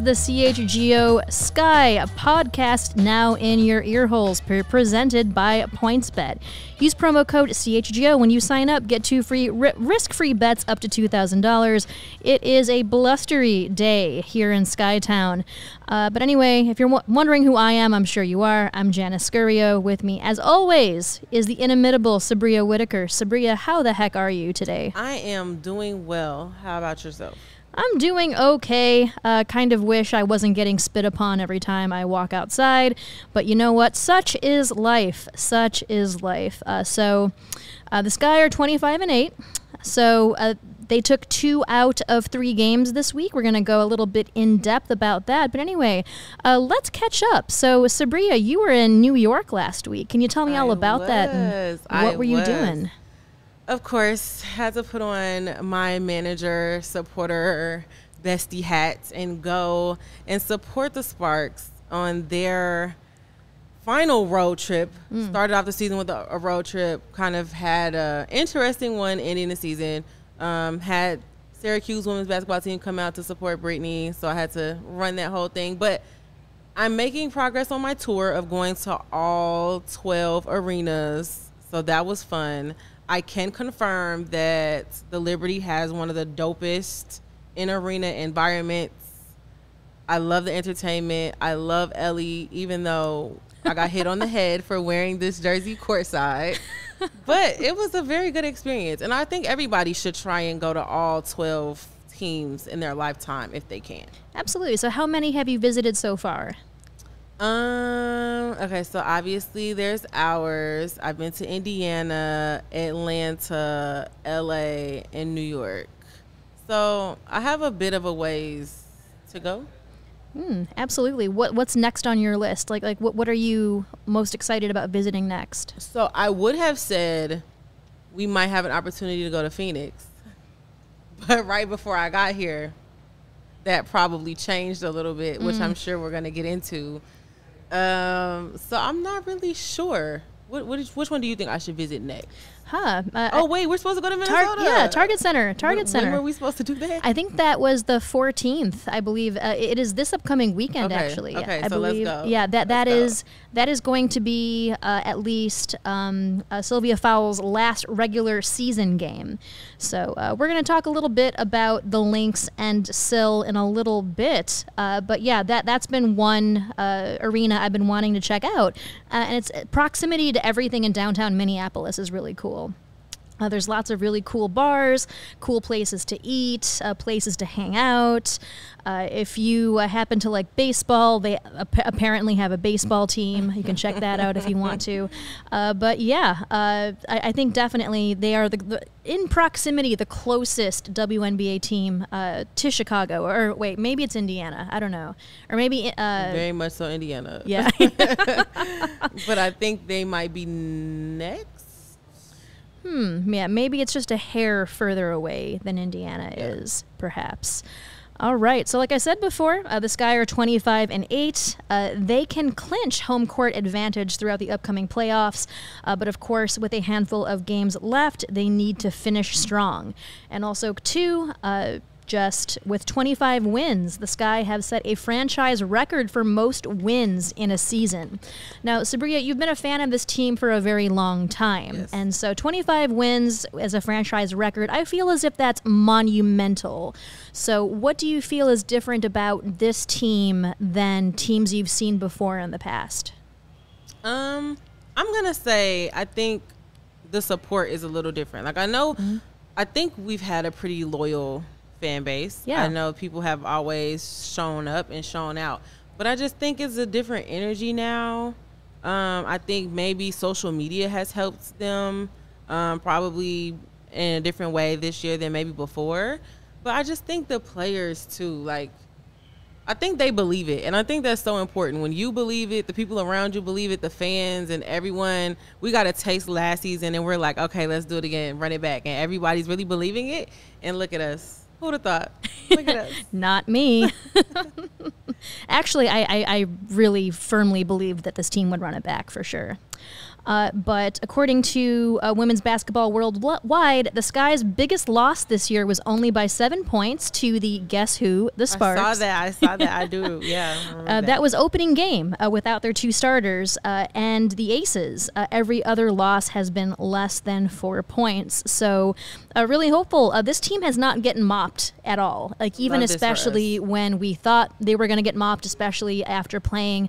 The CHGO Sky podcast now in your ear holes, pre- presented by PointsBet. Use promo code CHGO when you sign up. Get two free ri- risk-free bets up to $2,000. It is a blustery day here in Skytown. Uh, but anyway, if you're wondering who I am, I'm sure you are. I'm Janice Scurio. With me, as always, is the inimitable Sabria Whitaker. Sabria, how the heck are you today? I am doing well. How about yourself? I'm doing okay. Uh, kind of wish I wasn't getting spit upon every time I walk outside, but you know what? Such is life. Such is life. Uh, so, uh, the Sky are 25 and 8. So, uh, they took two out of three games this week. We're going to go a little bit in depth about that. But anyway, uh, let's catch up. So, Sabria, you were in New York last week. Can you tell me all I about that? What I were you was. doing? Of course, had to put on my manager, supporter, bestie hat and go and support the Sparks on their final road trip. Mm. Started off the season with a, a road trip, kind of had a interesting one ending the season. Um, had Syracuse women's basketball team come out to support Brittney, so I had to run that whole thing. But I'm making progress on my tour of going to all 12 arenas. So that was fun. I can confirm that the Liberty has one of the dopest in arena environments. I love the entertainment. I love Ellie, even though I got hit on the head for wearing this jersey courtside. but it was a very good experience. And I think everybody should try and go to all 12 teams in their lifetime if they can. Absolutely. So, how many have you visited so far? Um. Okay. So obviously, there's ours. I've been to Indiana, Atlanta, L.A., and New York. So I have a bit of a ways to go. Hmm, absolutely. What What's next on your list? Like, like what, what are you most excited about visiting next? So I would have said we might have an opportunity to go to Phoenix, but right before I got here, that probably changed a little bit, which I'm sure we're gonna get into. Um. So I'm not really sure. What, what is, which one do you think I should visit next? Huh? Uh, Oh wait, we're supposed to go to Minnesota. Tar- yeah, Target Center. Target when, Center. When were we supposed to do that? I think that was the 14th. I believe uh, it is this upcoming weekend. Okay, Actually, okay, I so let's believe. go. Yeah, that that Let's is that is going to be uh, at least um, uh, Sylvia Fowles' last regular season game. So uh, we're going to talk a little bit about the Lynx and Sill in a little bit. Uh, but yeah, that that's been one uh, arena I've been wanting to check out, uh, and its proximity to everything in downtown Minneapolis is really cool. Uh, there's lots of really cool bars, cool places to eat, uh, places to hang out. Uh, if you uh, happen to like baseball, they ap- apparently have a baseball team. You can check that out if you want to. Uh, but yeah, uh, I, I think definitely they are the, the in proximity the closest WNBA team uh, to Chicago. Or wait, maybe it's Indiana. I don't know. Or maybe uh, Very much so, Indiana. yeah. but I think they might be next. Hmm, yeah, maybe it's just a hair further away than Indiana is, perhaps. All right, so like I said before, uh, the Sky are 25 and 8. Uh, they can clinch home court advantage throughout the upcoming playoffs, uh, but of course, with a handful of games left, they need to finish strong. And also, two, uh, just with 25 wins, the Sky have set a franchise record for most wins in a season. Now, Sabria, you've been a fan of this team for a very long time. Yes. And so 25 wins as a franchise record, I feel as if that's monumental. So, what do you feel is different about this team than teams you've seen before in the past? Um, I'm gonna say I think the support is a little different. Like I know, Mm-hmm. I think we've had a pretty loyal fan base. Yeah. I know people have always shown up and shown out, but I just think it's a different energy now. Um, I think maybe social media has helped them, um, probably in a different way this year than maybe before. But I just think the players too, like I think they believe it. And I think that's so important. When you believe it, the people around you believe it, the fans and everyone, we got a taste last season and we're like, okay, let's do it again, run it back. And everybody's really believing it. And look at us. Who'd have thought? Look at us. Not me. Actually, I, I, I really firmly believed that this team would run it back for sure. Uh, but according to uh, Women's Basketball Worldwide, the Sky's biggest loss this year was only by seven points to the Guess Who, the Sparks. I saw that. I saw that. I do. Yeah. Uh, that. that. was opening game uh, without their two starters. Uh, and the Aces, uh, every other loss has been less than four points. So, really hopeful. this team has not gotten mopped at all. Like, even Love especially when we thought they were going to get mopped, especially after playing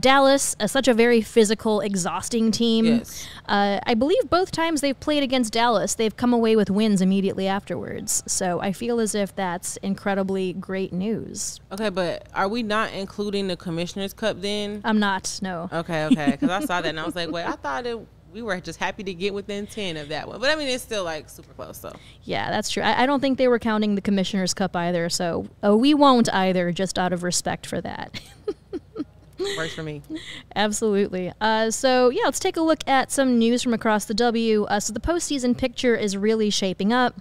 Dallas, such a very physical, exhausting team team. Yes. Uh, I believe both times they've played against Dallas, they've come away with wins immediately afterwards. So I feel as if that's incredibly great news. Okay, but are we not including the Commissioner's Cup then? I'm not. No. Okay, okay. Because I saw that and I was like, wait, I thought it we were just happy to get within 10 of that one. But I mean, it's still like super close. So, yeah, that's true. I, I don't think they were counting the Commissioner's Cup either. So, uh, we won't either, just out of respect for that. Works for me. Absolutely. Uh, so, yeah, let's take a look at some news from across the W. Uh, so, the postseason picture is really shaping up.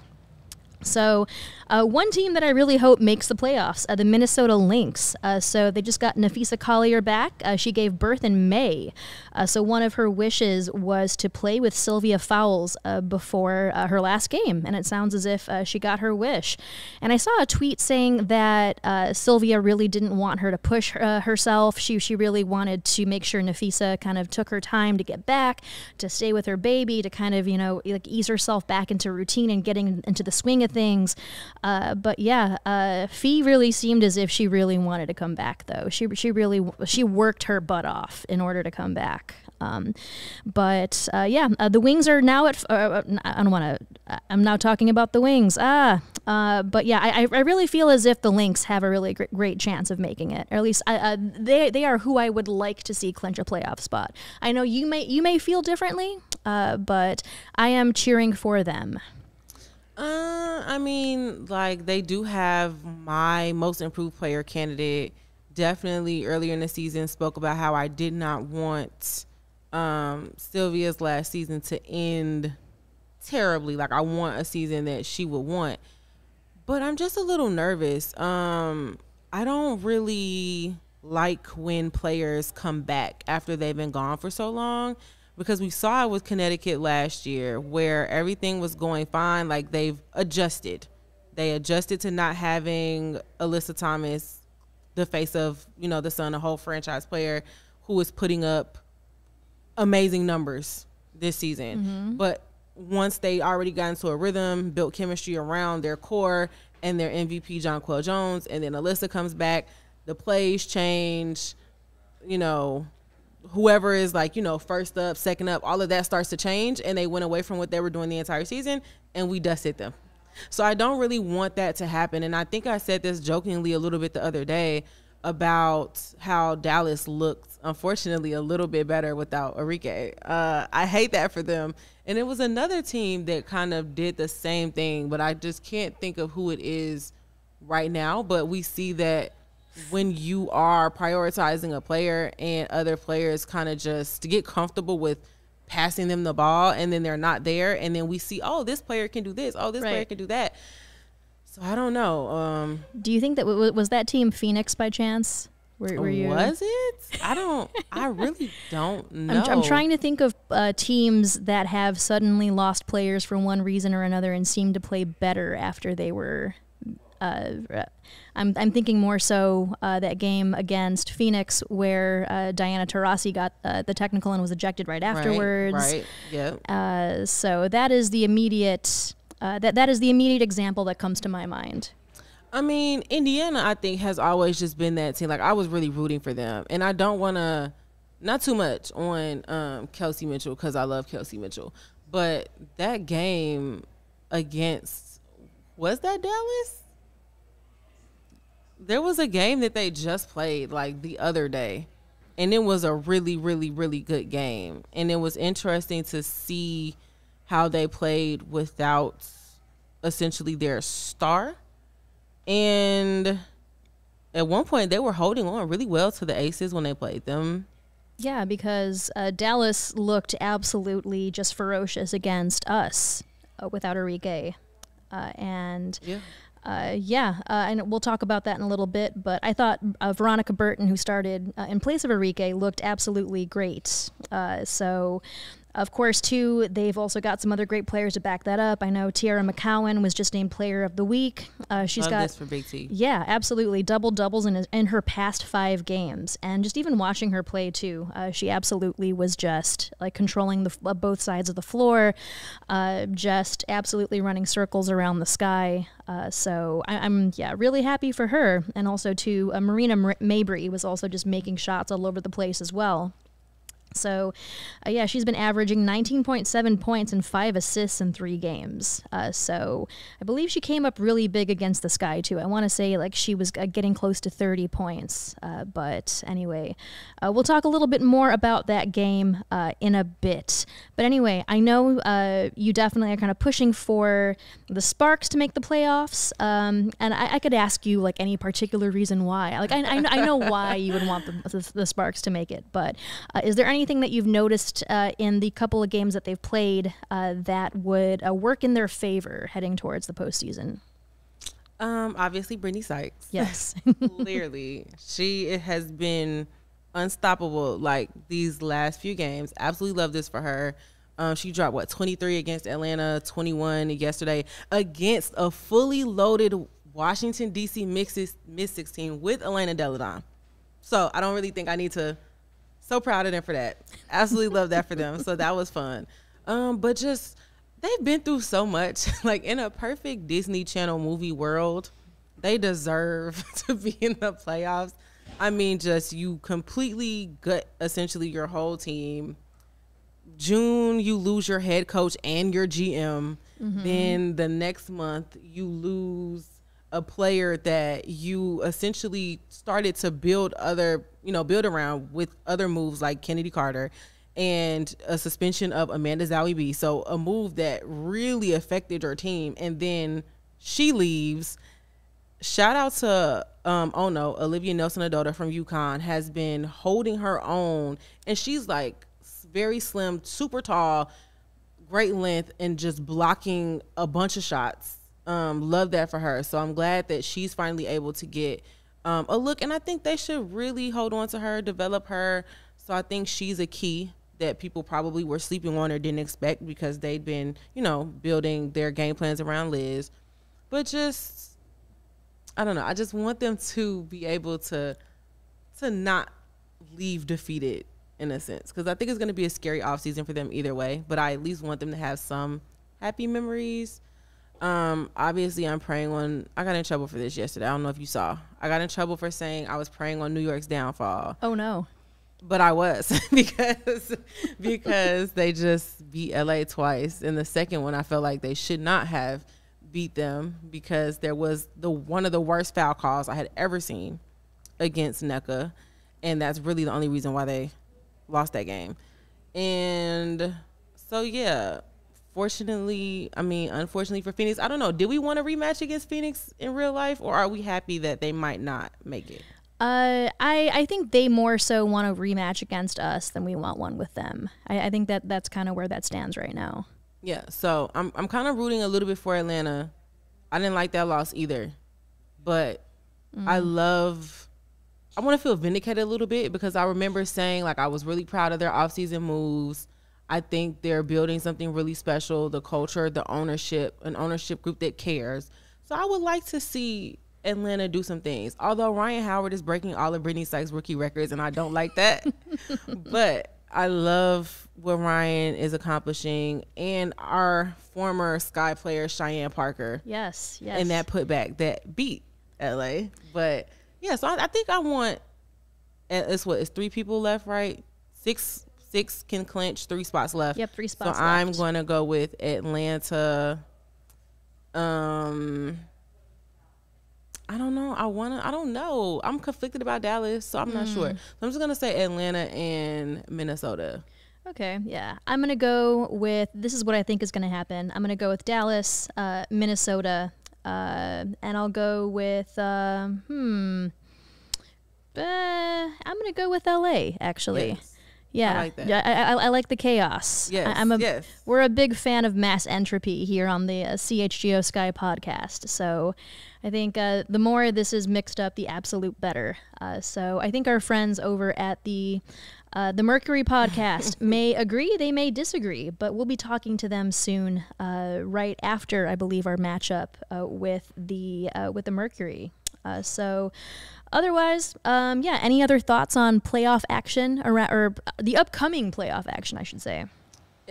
So, uh, one team that I really hope makes the playoffs, the Minnesota Lynx. Uh, so they just got Napheesa Collier back. Uh, she gave birth in May. Uh, so one of her wishes was to play with Sylvia Fowles before her last game, and it sounds as if she got her wish. And I saw a tweet saying that Sylvia really didn't want her to push herself. She she really wanted to make sure Napheesa kind of took her time to get back, to stay with her baby, to kind of you know like ease herself back into routine and getting into the swing of things. Uh, but yeah, uh, Fee really seemed as if she really wanted to come back, though. She she really she worked her butt off in order to come back. Um, but uh, yeah, uh, the wings are now at. Uh, uh I don't want to. I'm now talking about the wings. Ah, but yeah, I, I really feel as if the Lynx have a really great, great chance of making it. Or at least uh, they they are who I would like to see clinch a playoff spot. I know you may you may feel differently, but I am cheering for them. Uh, I mean, like they do have my most improved player candidate. Definitely earlier in the season spoke about how I did not want um, Sylvia's last season to end terribly. Like I want a season that she would want. But I'm just a little nervous. Um, I don't really like when players come back after they've been gone for so long because we saw it with Connecticut last year where everything was going fine. Like they've adjusted. They adjusted to not having Alyssa Thomas, the face of, you know, the son, a whole franchise player who is putting up amazing numbers this season. Mm-hmm. But once they already got into a rhythm, built chemistry around their core and their MVP, John Jonquel Jones, and then Alyssa comes back, the plays change, you know, whoever is like you know first up second up all of that starts to change and they went away from what they were doing the entire season and we dusted them so i don't really want that to happen and i think i said this jokingly a little bit the other day about how dallas looked unfortunately a little bit better without Arike. Uh, i hate that for them and it was another team that kind of did the same thing but i just can't think of who it is right now but we see that when you are prioritizing a player and other players kind of just to get comfortable with passing them the ball and then they're not there and then we see oh this player can do this oh this right. player can do that. So i don't know um, do you think that w- was that team phoenix by chance? Were, were you was it? I don't i really don't know I'm, I'm trying to think of uh, teams that have suddenly lost players for one reason or another and seem to play better after they were uh, I'm, I'm thinking more so uh, that game against Phoenix where uh, Diana Taurasi got uh, the technical and was ejected right afterwards. Right. right. Yeah. Uh, so that is the immediate uh, that that is the immediate example that comes to my mind. I mean, Indiana, I think, has always just been that team. Like I was really rooting for them, and I don't want to, not too much on um, Kelsey Mitchell because I love Kelsey Mitchell, but that game against was that Dallas? There was a game that they just played like the other day and it was a really really really good game and it was interesting to see how they played without essentially their star and at one point they were holding on really well to the aces when they played them yeah because uh, dallas looked absolutely just ferocious against us uh, without Arike. Uh, and yeah. Uh, yeah, uh, and we'll talk about that in a little bit. But I thought uh, Veronica Burton, who started uh, in place of Arike, looked absolutely great. Uh, so of course, too, they've also got some other great players to back that up. I know Teaira McCowan was just named Player of the Week. Uh, she's Love got this for Big T. yeah, absolutely double doubles in in her past five games, and just even watching her play too, uh, she absolutely was just like controlling the uh, both sides of the floor, uh, just absolutely running circles around the sky. Uh, so I, I'm yeah really happy for her, and also too, uh, Marina Mar- Mabry was also just making shots all over the place as well. So, uh, yeah, she's been averaging 19.7 points and five assists in three games. Uh, so, I believe she came up really big against the Sky, too. I want to say like she was uh, getting close to 30 points. Uh, but anyway, uh, we'll talk a little bit more about that game uh, in a bit. But anyway, I know you definitely are kind of pushing for the Sparks to make the playoffs. Um, and I, I, could ask you like any particular reason why. Like, I, I, I know why you would want the, the, the Sparks to make it, but is there any anything that you've noticed uh, in the couple of games that they've played uh, that would uh, work in their favor heading towards the postseason? Um, obviously, Brittney Sykes. Yes, clearly, she has been unstoppable like these last few games. Absolutely love this for her. Um, she dropped what 23 against Atlanta, 21 yesterday against a fully loaded Washington D.C. mixes Miss 16 with Elena Delle Donne. So I don't really think I need to so proud of them for that. Absolutely love that for them. So that was fun. Um, but just they've been through so much. like in a perfect Disney Channel movie world, they deserve to be in the playoffs. I mean, just you completely gut essentially your whole team. June, you lose your head coach and your GM. Mm-hmm. Then the next month, you lose a player that you essentially started to build other, you know, build around with other moves like Kennedy Carter and a suspension of Amanda Zahui B. So a move that really affected your team. And then she leaves. Shout out to um oh no, Olivia Nelson Ododa from UConn has been holding her own and she's like very slim, super tall, great length, and just blocking a bunch of shots um, love that for her. So I'm glad that she's finally able to get um, a look, and I think they should really hold on to her, develop her. So I think she's a key that people probably were sleeping on or didn't expect because they'd been, you know, building their game plans around Liz. But just, I don't know. I just want them to be able to to not leave defeated in a sense because I think it's going to be a scary offseason for them either way. But I at least want them to have some happy memories um, obviously, I'm praying on. I got in trouble for this yesterday. I don't know if you saw. I got in trouble for saying I was praying on New York's downfall. Oh no! But I was because because they just beat LA twice. In the second one, I felt like they should not have beat them because there was the one of the worst foul calls I had ever seen against Nneka, and that's really the only reason why they lost that game. And so yeah, fortunately, I mean, unfortunately for Phoenix, I don't know. Did we want a rematch against Phoenix in real life, or are we happy that they might not make it? Uh, I I think they more so want a rematch against us than we want one with them. I, I think that that's kind of where that stands right now. Yeah, so I'm I'm kind of rooting a little bit for Atlanta. I didn't like that loss either, but mm. I love. I want to feel vindicated a little bit because I remember saying like I was really proud of their offseason moves. I think they're building something really special, the culture, the ownership, an ownership group that cares. So I would like to see Atlanta do some things. Although Rhyne Howard is breaking all of Brittney Sykes rookie records, and I don't like that. but I love what Rhyne is accomplishing, and our former Sky player Cheyenne Parker. Yes, yes. And that putback that beat LA. But yeah, so I, I think I want. It's what it's three people left, right? Six six can clinch, three spots left. Yep, three spots. So left. I'm going to go with Atlanta. Um, I don't know. I want to. I don't know. I'm conflicted about Dallas, so I'm mm. not sure. Hmm. So I'm just gonna say Atlanta and Minnesota. Okay, yeah. I'm going to go with this is what I think is going to happen. I'm going to go with Dallas, uh, Minnesota, uh, and I'll go with, uh, hmm, uh, I'm going to go with LA, actually. Yes. Yeah, I like that. Yeah, I, I, I like the chaos. Yes, I, am a. yes. We're a big fan of mass entropy here on the uh, CHGO Sky podcast. So, I think uh, the more this is mixed up, the absolute better. Uh, so, I think our friends over at the uh, the Mercury podcast may agree, they may disagree, but we'll be talking to them soon, uh, right after I believe our matchup uh, with the uh, with the Mercury. Uh, so, otherwise, um, yeah. Any other thoughts on playoff action around, or the upcoming playoff action, I should say?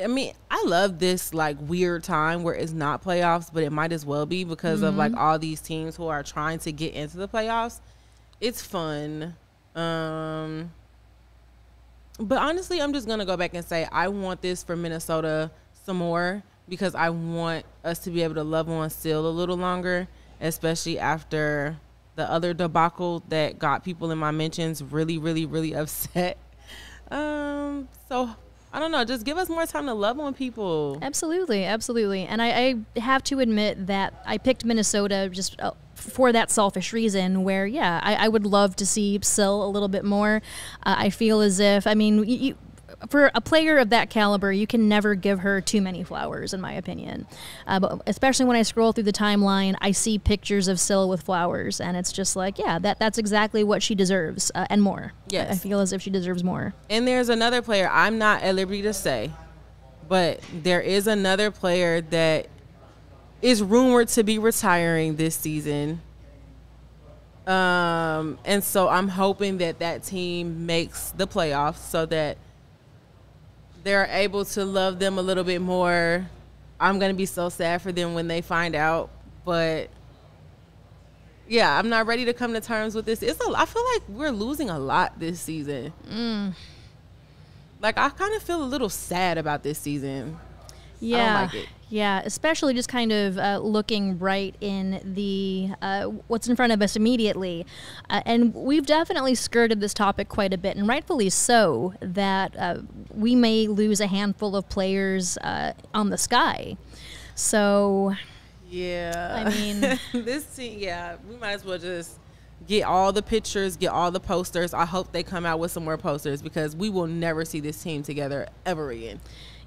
I mean, I love this like weird time where it's not playoffs, but it might as well be because of like all these teams who are trying to get into the playoffs. It's fun. Um but honestly, I'm just going to go back and say I want this for Minnesota some more because I want us to be able to love on still a little longer, especially after the other debacle that got people in my mentions really really really upset. Um so I don't know. Just give us more time to love on people. Absolutely, absolutely. And I, I have to admit that I picked Minnesota just uh, for that selfish reason where, yeah, I, I would love to see Sill a little bit more. Uh, I feel as if, I mean, you, you, for a player of that caliber, you can never give her too many flowers, in my opinion. Uh, but especially when I scroll through the timeline, I see pictures of Sill with flowers, and it's just like, yeah, that that's exactly what she deserves, uh, and more. Yes. I, I feel as if she deserves more. And there's another player I'm not at liberty to say, but there is another player that is rumored to be retiring this season. Um, and so I'm hoping that that team makes the playoffs so that they're able to love them a little bit more. I'm gonna be so sad for them when they find out, but yeah, I'm not ready to come to terms with this. It's a, I feel like we're losing a lot this season. Mm. Like I kind of feel a little sad about this season. Yeah, like it. Yeah, especially just kind of uh, looking right in the uh, what's in front of us immediately, uh, and we've definitely skirted this topic quite a bit, and rightfully so. That uh, we may lose a handful of players uh, on the sky. So Yeah. I mean- this team, yeah, we might as well just get all the pictures, get all the posters. I hope they come out with some more posters because we will never see this team together ever again.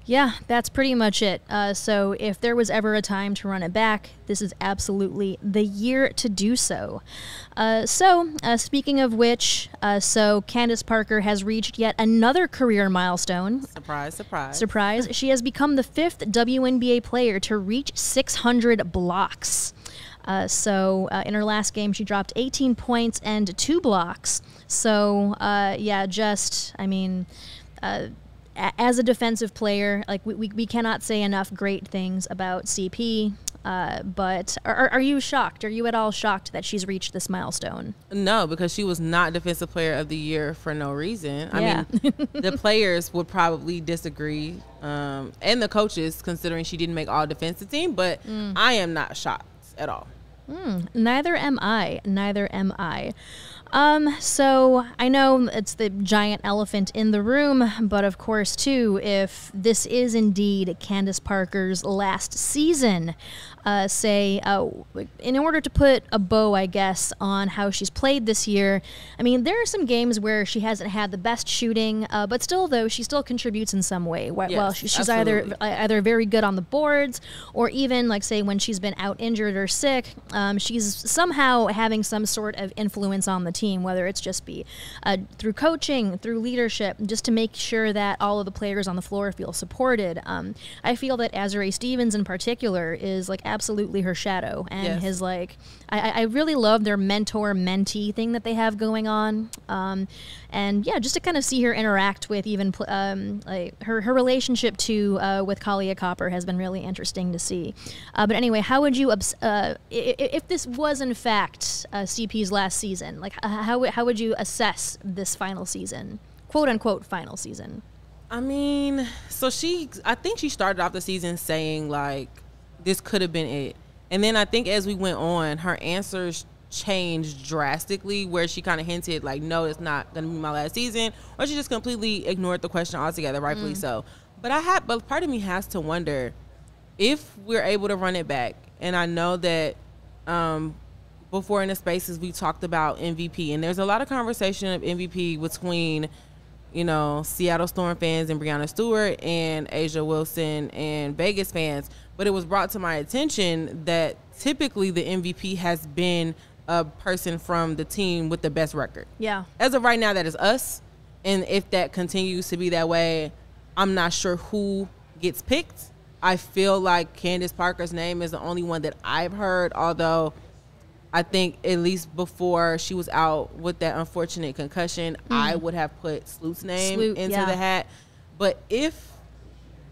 Yeah, that's pretty much it. Uh, so, if there was ever a time to run it back, this is absolutely the year to do so. Uh, so, uh, speaking of which, uh, so Candace Parker has reached yet another career milestone. Surprise, surprise. Surprise, she has become the fifth WNBA player to reach 600 blocks. Uh, so, uh, in her last game, she dropped 18 points and two blocks. So, uh, yeah, just, I mean, uh, as a defensive player, like we, we, we cannot say enough great things about CP. Uh, but are, are- you shocked? Are you at all shocked that she's reached this milestone? No, because she was not defensive player of the year for no reason. Yeah. I mean, the players would probably disagree, um, and the coaches, considering she didn't make all defensive team. But I am not shocked at all. Neither am I. Neither am I. Um, so I know it's the giant elephant in the room, but of course, too, if this is indeed Candace Parker's last season, uh, say, uh, in order to put a bow, I guess, on how she's played this year, I mean, there are some games where she hasn't had the best shooting, uh, but still, though, she still contributes in some way. Well, Yes, she's either absolutely. either very good on the boards or even like say when she's been out injured or sick um, she's somehow having some sort of influence on the team whether it's just be uh, through coaching through leadership just to make sure that all of the players on the floor feel supported um, i feel that Azura Stevens in particular is like absolutely her shadow and Yes. his like I, I I really love their mentor mentee thing that they have going on um, and yeah just to kind of see her interact with even um, like her, her relationship to uh, with Kahleah Copper has been really interesting to see. Uh, but anyway how would you uh, if this was in fact uh, CP's last season like how, how would you assess this final season? Quote unquote final season. I mean, so she, I think she started off the season saying like, this could have been it, and then I think as we went on, her answers changed drastically, where she kind of hinted like, no, it's not gonna be my last season, or she just completely ignored the question altogether, rightfully so. But I had, but part of me has to wonder if we're able to run it back, and I know that um, before in the spaces we talked about MVP, and there's a lot of conversation of MVP between you know, Seattle Storm fans and Breanna Stewart and A'ja Wilson and Vegas fans. But it was brought to my attention that typically the MVP has been a person from the team with the best record. Yeah. As of right now, that is us. And if that continues to be that way, I'm not sure who gets picked. I feel like Candace Parker's name is the only one that I've heard, although I think at least before she was out with that unfortunate concussion, hmm. I would have put Sloot's name Sloot, into yeah. the hat. But if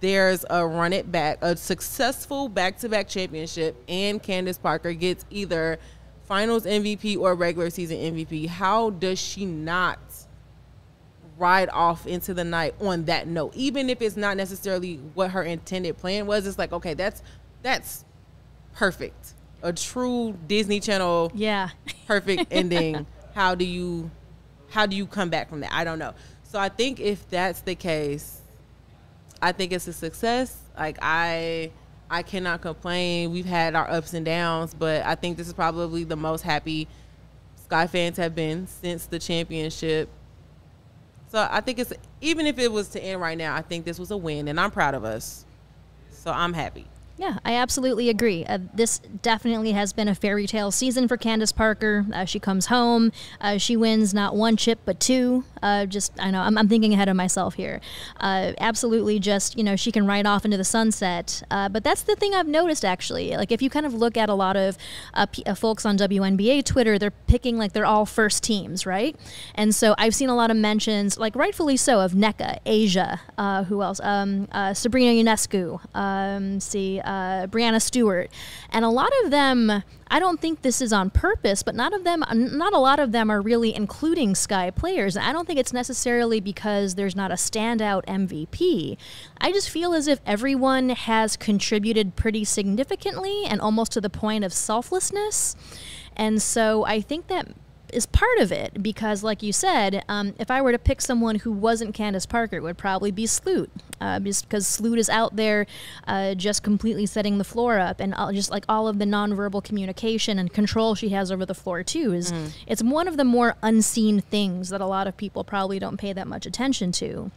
there's a run it back, a successful back to back championship, and Candace Parker gets either finals MVP or regular season MVP, how does she not ride off into the night on that note? Even if it's not necessarily what her intended plan was, it's like, okay, that's that's perfect. A true Disney Channel Yeah. perfect ending. How do you how do you come back from that? I don't know. So I think if that's the case, I think it's a success. Like I I cannot complain. We've had our ups and downs, but I think this is probably the most happy Sky fans have been since the championship. So I think it's even if it was to end right now, I think this was a win and I'm proud of us. So I'm happy. Yeah, I absolutely agree. Uh, this definitely has been a fairy tale season for Candace Parker. Uh, she comes home, uh, she wins not one chip but two. Uh, just I know I'm, I'm thinking ahead of myself here. Uh, absolutely, just you know she can ride off into the sunset. Uh, but that's the thing I've noticed actually. Like if you kind of look at a lot of uh, uh, folks on WNBA Twitter, they're picking like they're all first teams, right? And so I've seen a lot of mentions, like rightfully so, of Nneka, A'ja, uh, who else? Um, Sabrina Ionescu, um, see, Breanna Stewart, and a lot of them. I don't think this is on purpose, but not of them, not a lot of them are really including Sky players. I don't think it's necessarily because there's not a standout MVP. I just feel as if everyone has contributed pretty significantly and almost to the point of selflessness. And so I think that is part of it because, like you said, um, if I were to pick someone who wasn't Candace Parker, it would probably be Sloot, uh, just because Sloot is out there uh, just completely setting the floor up, and all, just like all of the nonverbal communication and control she has over the floor too is it's one of the more unseen things that a lot of people probably don't pay that much attention to.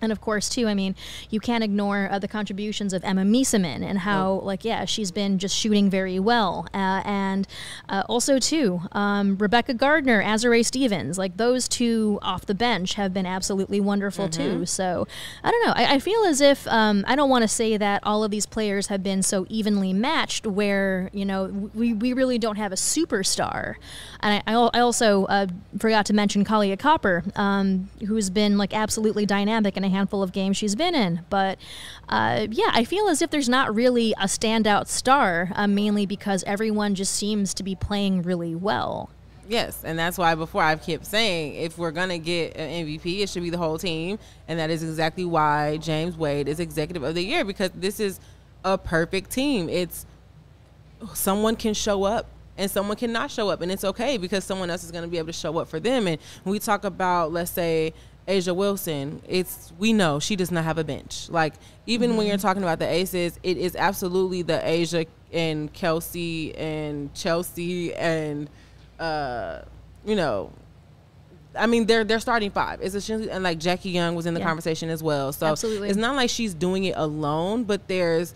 And of course, too, I mean, you can't ignore uh, the contributions of Emma Meesseman and how, like, yeah, she's been just shooting very well. Uh, and uh, also, too, um, Rebekah Gardner, Azura Stevens, like those two off the bench have been absolutely wonderful, too. So I don't know. I, I feel as if um, I don't want to say that all of these players have been so evenly matched where, you know, we, we really don't have a superstar. And I, I also uh, forgot to mention Kahleah Copper, um, who's been like absolutely dynamic in a handful of games she's been in. But uh, yeah, I feel as if there's not really a standout star, uh, mainly because everyone just seems to be playing really well. Yes, and that's why before I've kept saying if we're gonna get an MVP, it should be the whole team, and that is exactly why James Wade is Executive of the Year because this is a perfect team. It's someone can show up and someone cannot show up, and it's okay because someone else is gonna be able to show up for them. And we talk about, let's say. A'ja Wilson, it's we know she does not have a bench. Like even when you're talking about the aces, it is absolutely the A'ja and Kelsey and Chelsea and uh, you know, I mean, they're they're starting five. It's essentially and like Jackie Young was in the Yeah. conversation as well. So Absolutely. it's not like she's doing it alone, but there's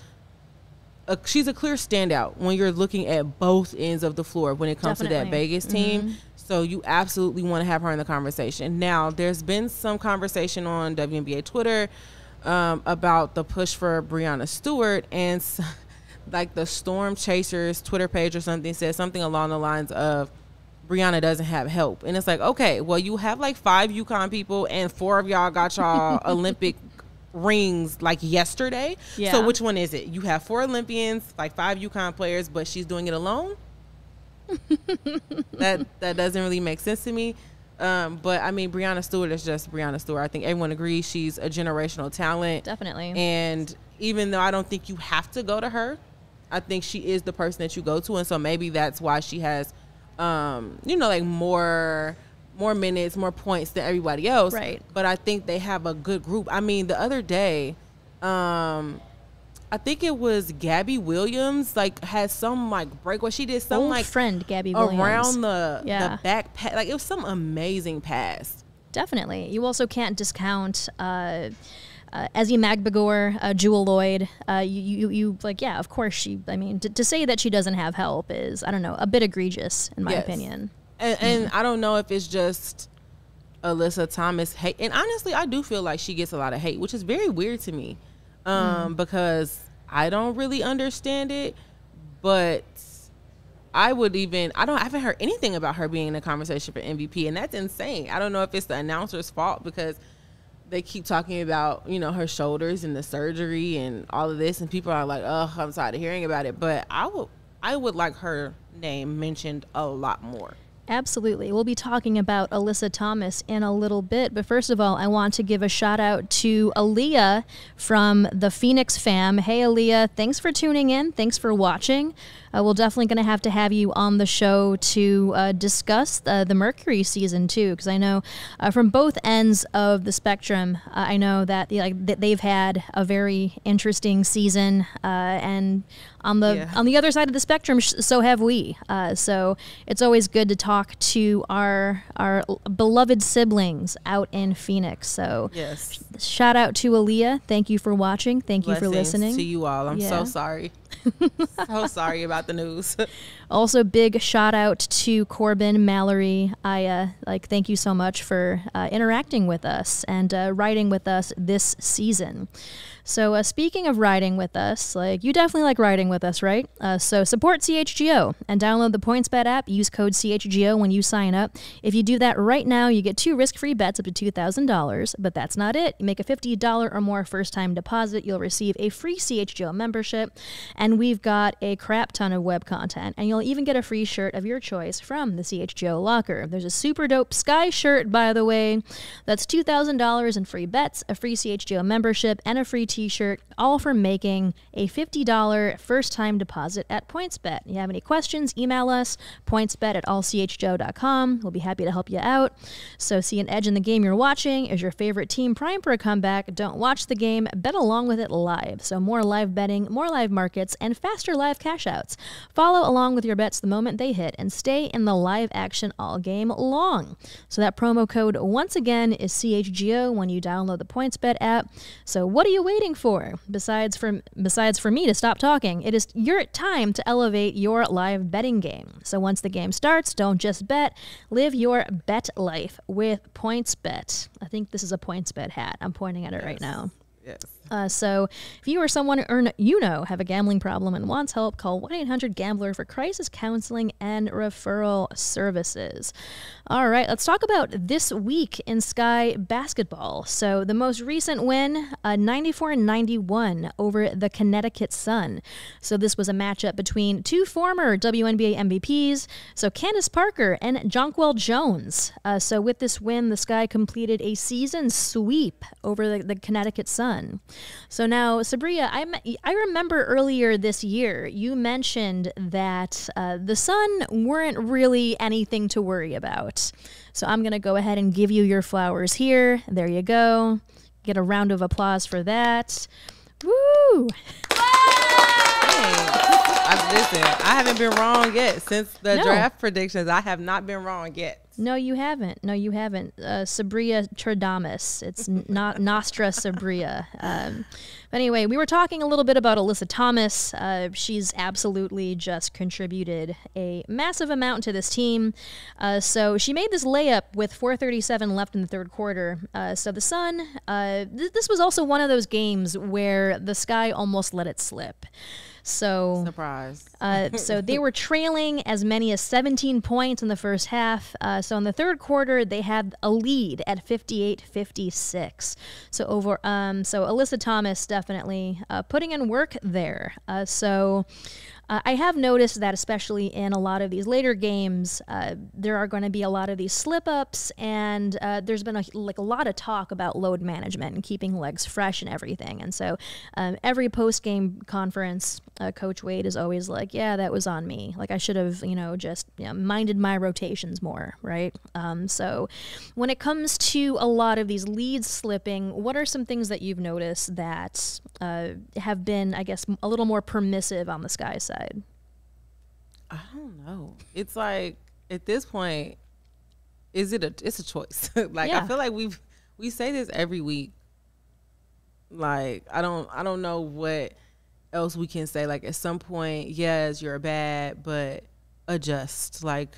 a, she's a clear standout when you're looking at both ends of the floor when it comes to that Vegas team. So you absolutely want to have her in the conversation. Now, there's been some conversation on WNBA Twitter um, about the push for Breanna Stewart and like the Storm Chasers Twitter page or something said something along the lines of Breanna doesn't have help. And it's like, okay, well, you have like five UConn people and four of y'all got y'all Olympic rings like yesterday. Yeah. So which one is it? You have four Olympians, like five UConn players, but she's doing it alone? that that doesn't really make sense to me. Um, but I mean, Breanna Stewart is just Breanna Stewart. I think everyone agrees she's a generational talent. Definitely. And even though I don't think you have to go to her, I think she is the person that you go to, and so maybe that's why she has, um, you know, like more more minutes, more points than everybody else. Right. But I think they have a good group. I mean, the other day, um, I think it was Gabby Williams, like had some like break where she did some Old like friend Gabby Williams. around the Yeah. the back pass. Like it was some amazing pass. Definitely. You also can't discount. Uh, uh, Ezi Magbegor, uh, Jewell Loyd, uh, you, you, you, like, yeah, of course she, I mean, to, to, say that she doesn't have help is, I don't know, a bit egregious in my yes. opinion. And, and mm-hmm. I don't know if it's just Alyssa Thomas hate. And honestly, I do feel like she gets a lot of hate, which is very weird to me um, mm. because I don't really understand it. But I would even I don't I haven't heard anything about her being in a conversation for MVP, and that's insane. I don't know if it's the announcer's fault because they keep talking about you know her shoulders and the surgery and all of this, and people are like, "Oh, I'm tired of hearing about it." But I would I would like her name mentioned a lot more. Absolutely. We'll be talking about Alyssa Thomas in a little bit. But first of all, I want to give a shout out to Aaliyah from the Phoenix fam. Hey, Aaliyah, thanks for tuning in. Thanks for watching. Uh, we're definitely going to have to have you on the show to uh, discuss uh, the Mercury season too, because I know uh, from both ends of the spectrum, uh, I know that that they've had a very interesting season, and on the yeah. on the other side of the spectrum, sh- so have we. so it's always good to talk to our our beloved siblings out in Phoenix. So yes, sh- shout out to Aaliyah. Thank you for watching. Thank Blessings you for listening. To you all, I'm yeah. so sorry. so sorry about the news. also, big shout out to Corbin Mallory. I uh, like thank you so much for uh, interacting with us and uh, writing with us this season. So, uh, speaking of riding with us, like you definitely like riding with us, right? Uh, so, support CHGO and download the PointsBet app. Use code CHGO when you sign up. If you do that right now, you get two risk free bets up to $2,000. But that's not it. You make a $50 or more first time deposit, you'll receive a free CHGO membership. And we've got a crap ton of web content. And you'll even get a free shirt of your choice from the CHGO locker. There's a super dope Sky shirt, by the way. That's $2,000 in free bets, a free CHGO membership, and a free t shirt, all for making a $50 first time deposit at PointsBet. If you have any questions, email us, pointsbet at allchgo.com. We'll be happy to help you out. So, see an edge in the game you're watching. Is your favorite team prime for a comeback? Don't watch the game, bet along with it live. So, more live betting, more live markets, and faster live cash outs. Follow along with your bets the moment they hit and stay in the live action all game long. So, that promo code once again is CHGO when you download the PointsBet app. So, what are you waiting waiting for besides for besides for me to stop talking? It is your time to elevate your live betting game. So once the game starts, don't just bet, live your bet life with PointsBet. I think this is a PointsBet hat. I'm pointing at it yes. right now. Yes. Uh, so, if you or someone or you know have a gambling problem and wants help, call 1 800 Gambler for crisis counseling and referral services. All right, let's talk about this week in Sky basketball. So, the most recent win, uh, 94 91 over the Connecticut Sun. So, this was a matchup between two former WNBA MVPs, so Candace Parker and Jonquel Jones. Uh, so, with this win, the Sky completed a season sweep over the, the Connecticut Sun. So now, Sabria, I, I remember earlier this year you mentioned that uh, the Sun weren't really anything to worry about. So I'm going to go ahead and give you your flowers here. There you go. Get a round of applause for that. Woo! I, listen, I haven't been wrong yet since the no. draft predictions. I have not been wrong yet. No, you haven't. No, you haven't. Uh, Sabria Tradamus. It's not Nostra Sabria. Um, but anyway, we were talking a little bit about Alyssa Thomas. Uh, she's absolutely just contributed a massive amount to this team. Uh, so she made this layup with 4:37 left in the third quarter. Uh, so the Sun. Uh, th- this was also one of those games where the sky almost let it slip. So surprise. uh, so they were trailing as many as 17 points in the first half. Uh, so in the third quarter, they had a lead at 58-56. So over. Um, so Alyssa Thomas definitely uh, putting in work there. Uh, so. Uh, I have noticed that, especially in a lot of these later games, uh, there are going to be a lot of these slip ups, and uh, there's been a, like a lot of talk about load management and keeping legs fresh and everything. And so, um, every post game conference, uh, Coach Wade is always like, "Yeah, that was on me. Like I should have, you know, just you know, minded my rotations more, right?" Um, so, when it comes to a lot of these leads slipping, what are some things that you've noticed that uh, have been, I guess, a little more permissive on the sky side? Side? I don't know. It's like at this point, is it a it's a choice. like Yeah. I feel like we've we say this every week. Like I don't I don't know what else we can say. Like at some point, yes, you're bad, but adjust. Like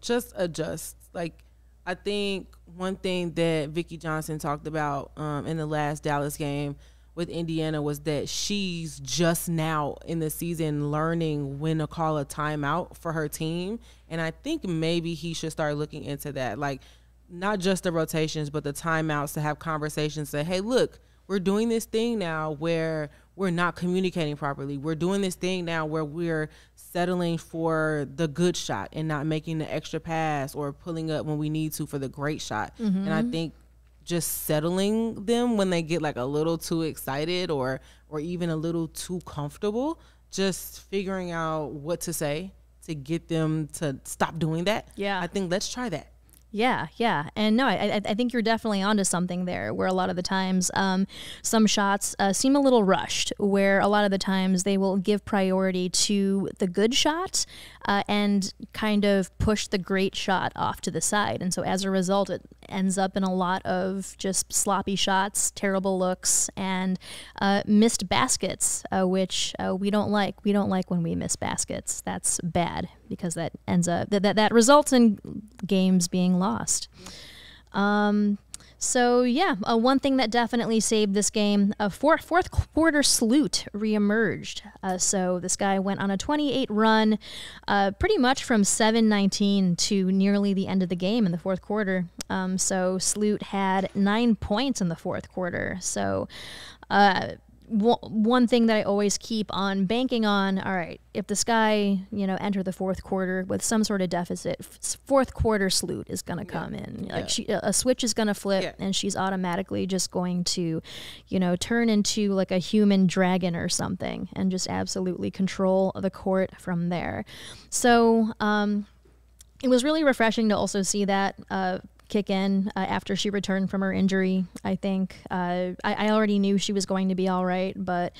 just adjust. Like I think one thing that Vickie Johnson talked about um, in the last Dallas game with Indiana was that she's just now in the season learning when to call a timeout for her team. And I think maybe he should start looking into that. Like, not just the rotations, but the timeouts to have conversations. Say, hey, look, we're doing this thing now where we're not communicating properly. We're doing this thing now where we're settling for the good shot and not making the extra pass or pulling up when we need to for the great shot. And I mm-hmm. think just settling them when they get like a little too excited or or even a little too comfortable just figuring out what to say to get them to stop doing that Yeah. i think let's try that Yeah, yeah, and no, I, I, think you're definitely onto something there. Where a lot of the times, um, some shots uh, seem a little rushed. Where a lot of the times they will give priority to the good shot uh, and kind of push the great shot off to the side, and so as a result, it ends up in a lot of just sloppy shots, terrible looks, and uh, missed baskets, uh, which uh, we don't like. We don't like when we miss baskets. That's bad because that ends up that that, that results in games being lost. Um, so yeah, uh, one thing that definitely saved this game, a fourth fourth quarter Sloot reemerged. Uh, so this guy went on a 28 run, uh, pretty much from 7:19 to nearly the end of the game in the fourth quarter. Um, so Sloot had nine points in the fourth quarter. So. Uh, one one thing that I always keep on banking on. All right, if this guy, you know, enter the fourth quarter with some sort of deficit, f- fourth quarter Sloot is going to come in. Like Yeah. she, a switch is going to flip, Yeah. and she's automatically just going to, you know, turn into like a human dragon or something, and just absolutely control the court from there. So, um, it was really refreshing to also see that uh, kick in uh, after she returned from her injury. I think uh, I, I already knew she was going to be all right, but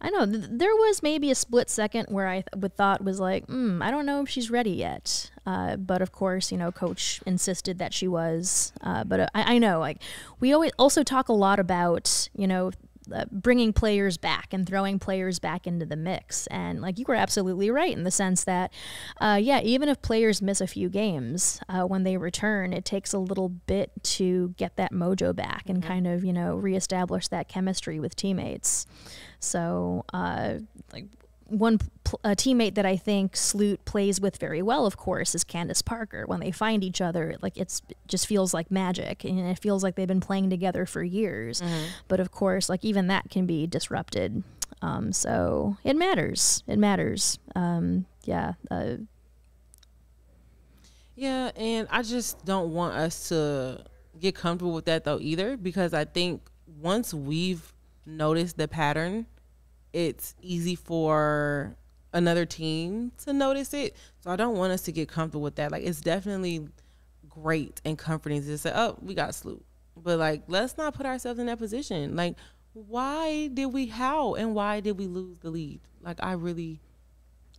I know th- there was maybe a split second where I th- would thought was like, mm, I don't know if she's ready yet. Uh, but of course, you know, coach insisted that she was. Uh, but uh, I, I know, like, we always also talk a lot about, you know, uh, bringing players back and throwing players back into the mix. And like you were absolutely right in the sense that, uh, yeah, even if players miss a few games, uh, when they return, it takes a little bit to get that mojo back and kind of you know reestablish that chemistry with teammates. So uh, like one a teammate that I think Sloot plays with very well, of course, is Candace Parker. When they find each other, like it's it just feels like magic, and it feels like they've been playing together for years. But of course, like even that can be disrupted. Um, so it matters. It matters. Um, yeah. Uh, Yeah, and I just don't want us to get comfortable with that though either because I think once we've noticed the pattern, it's easy for another team to notice it. So I don't want us to get comfortable with that. Like it's definitely great and comforting to say, "Oh, we got Sloot," but like let's not put ourselves in that position. Like, why did we? How and why did we lose the lead? Like, I really,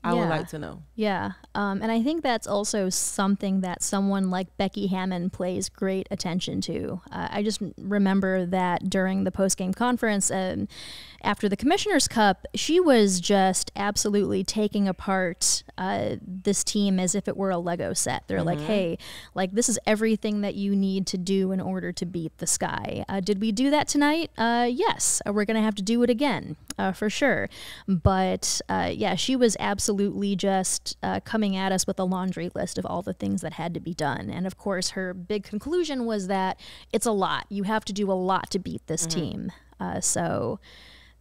I would like to know. Yeah, um, and I think that's also something that someone like Becky Hammon plays great attention to. Uh, I just remember that during the post game conference um, after the Commissioner's Cup, she was just absolutely taking apart uh, this team as if it were a Lego set. They're like, hey, like this is everything that you need to do in order to beat the sky. Uh, did we do that tonight? Uh, yes, Uh, we're going to have to do it again uh, for sure. But uh, yeah, she was absolutely just uh, coming at us with a laundry list of all the things that had to be done. And of course, her big conclusion was that it's a lot. You have to do a lot to beat this team. Uh, so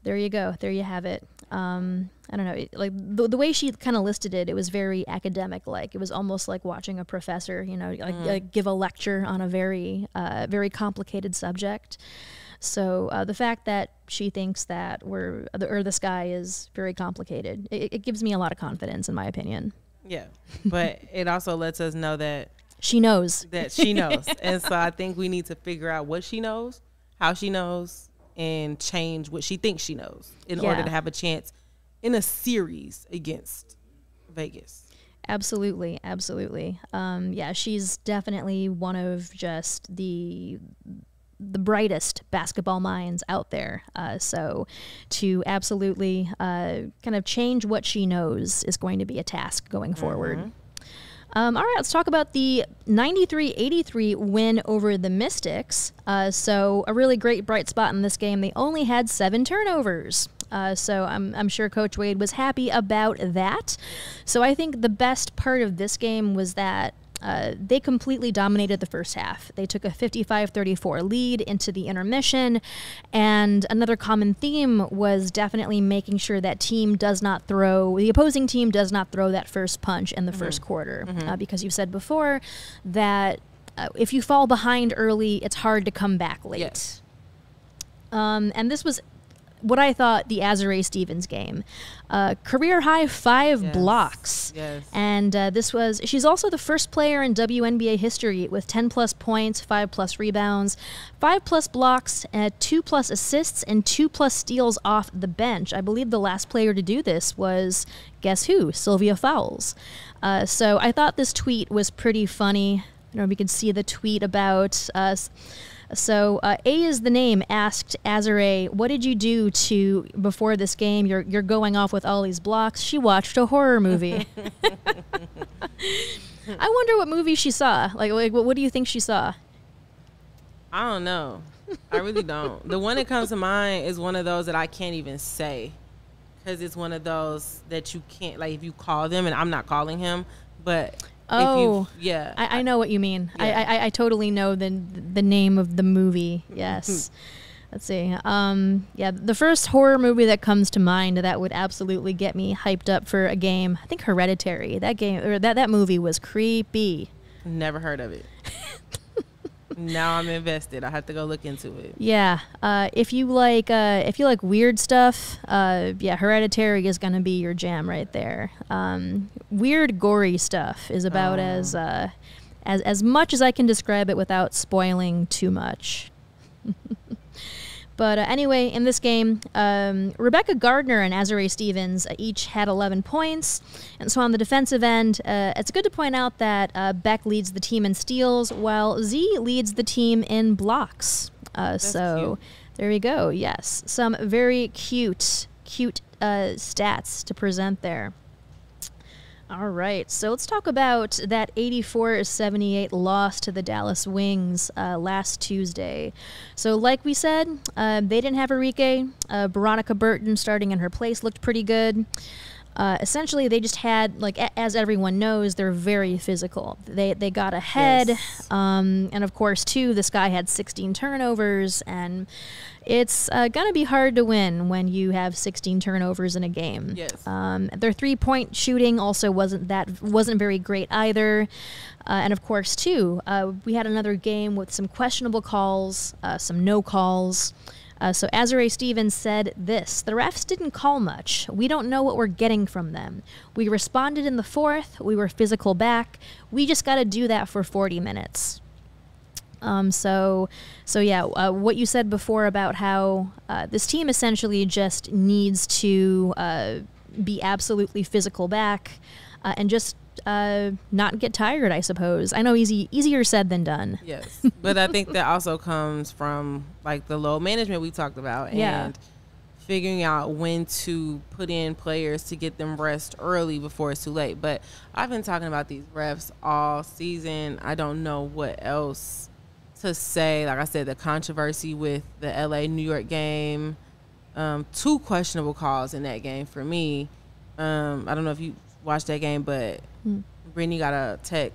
there you go. There you have it. Um, I don't know. Like the, the way she kind of listed it, it was very academic like. It was almost like watching a professor, you know, like, like give a lecture on a very, uh, very complicated subject. So uh, the fact that she thinks that we're or the sky is very complicated, it, it gives me a lot of confidence, in my opinion. Yeah, but it also lets us know that She knows. that she knows, and so I think we need to figure out what she knows, how she knows, and change what she thinks she knows in order to have a chance in a series against Vegas. Absolutely, absolutely. Um, yeah, she's definitely one of just the the brightest basketball minds out there. Uh, so to absolutely uh, kind of change what she knows is going to be a task going forward. Um, all right, let's talk about the 93 83 win over the Mystics. Uh, so, a really great bright spot in this game. They only had seven turnovers. Uh, so, I'm, I'm sure Coach Wade was happy about that. So, I think the best part of this game was that uh, they completely dominated the first half. They took a 55 34 lead into the intermission. And another common theme was definitely making sure that team does not throw, the opposing team does not throw that first punch in the first quarter. Uh, because you said before that uh, if you fall behind early, it's hard to come back late. Yes. Um, and this was what I thought the Azura Stevens game. Uh, career high five Yes. blocks. Yes. And uh, this was, she's also the first player in WNBA history with 10 plus points, 5 plus rebounds, 5 plus blocks, uh, 2 plus assists, and 2 plus steals off the bench. I believe the last player to do this was, guess who? Sylvia Fowles. Uh, so I thought this tweet was pretty funny. I don't know if you can see the tweet about us. So uh, A is the name. Asked Azura, "What did you do to before this game? You're you're going off with all these blocks." She watched a horror movie. I wonder what movie she saw. Like, like what, what do you think she saw? I don't know. I really don't. The one that comes to mind is one of those that I can't even say because it's one of those that you can't like if you call them and I'm not calling him, but Oh, yeah, I, I know what you mean. I, I I totally know the the name of the movie. Yes. Let's see. Um, yeah, the first horror movie that comes to mind that would absolutely get me hyped up for a game. I think Hereditary. That game or that that movie was creepy. never heard of it. now I'm invested. I have to go look into it. Yeah. Uh, if you like, uh, if you like weird stuff, uh, yeah, Hereditary is gonna be your jam right there. Um, weird, gory stuff is about Oh. as uh, as as much as I can describe it without spoiling too much. But uh, anyway, in this game, um, Rebekah Gardner and Azura Stevens uh, each had 11 points. And so on the defensive end, uh, it's good to point out that uh, Beck leads the team in steals, while Z leads the team in blocks. Uh, so there we go. Yes, some very cute, cute uh, stats to present there. All right, so let's talk about that 84 78 loss to the Dallas Wings uh, last Tuesday. So, like we said, uh, they didn't have Arike. Uh, Veronica Burton starting in her place looked pretty good. Uh, essentially, they just had, like, a- as everyone knows, they're very physical. They, they got ahead. Yes. Um, and of course, too, this guy had 16 turnovers, and it's uh, going to be hard to win when you have 16 turnovers in a game. Yes. Um, their three-point shooting also wasn't that wasn't very great either, uh, and of course, too, uh, we had another game with some questionable calls, uh, some no calls. Uh, so Azura Stevens said this: "The refs didn't call much. We don't know what we're getting from them. We responded in the fourth. We were physical back. We just got to do that for 40 minutes." Um, so, so yeah, uh, what you said before about how uh, this team essentially just needs to uh, be absolutely physical back uh, and just uh, not get tired. I suppose. I know easy easier said than done. Yes, but I think that also comes from like the low management we talked about Yeah. and figuring out when to put in players to get them rest early before it's too late. But I've been talking about these refs all season. I don't know what else to say. Like I said, the controversy with the LA New York game, um, two questionable calls in that game for me. Um, I don't know if you watched that game, but Hmm. Brittney got a tech